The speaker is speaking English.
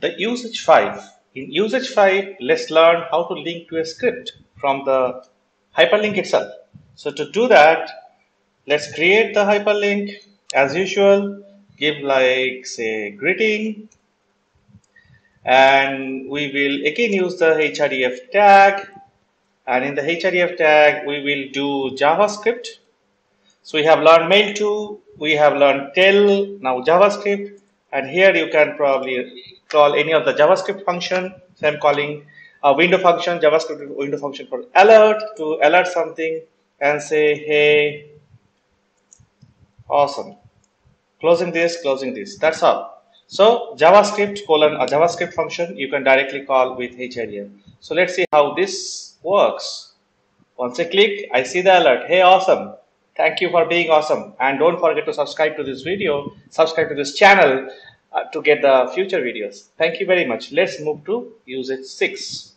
the usage 5. In usage 5, let's learn how to link to a script from the hyperlink itself. So to do that, let's create the hyperlink. As usual, give like say greeting. And we will again use the href tag. And in the href tag we will do javascript. So we have learned mailto we have learned tel now javascript and here you can probably call any of the javascript function so i'm calling a window function javascript window function for alert to alert something and say hey awesome closing this closing this that's all so JavaScript colon a JavaScript function you can directly call with href. So let's see how this works. Once I click, I see the alert. Hey, awesome. Thank you for being awesome. And don't forget to subscribe to this video, subscribe to this channel uh, to get the future videos. Thank you very much. Let's move to usage 6.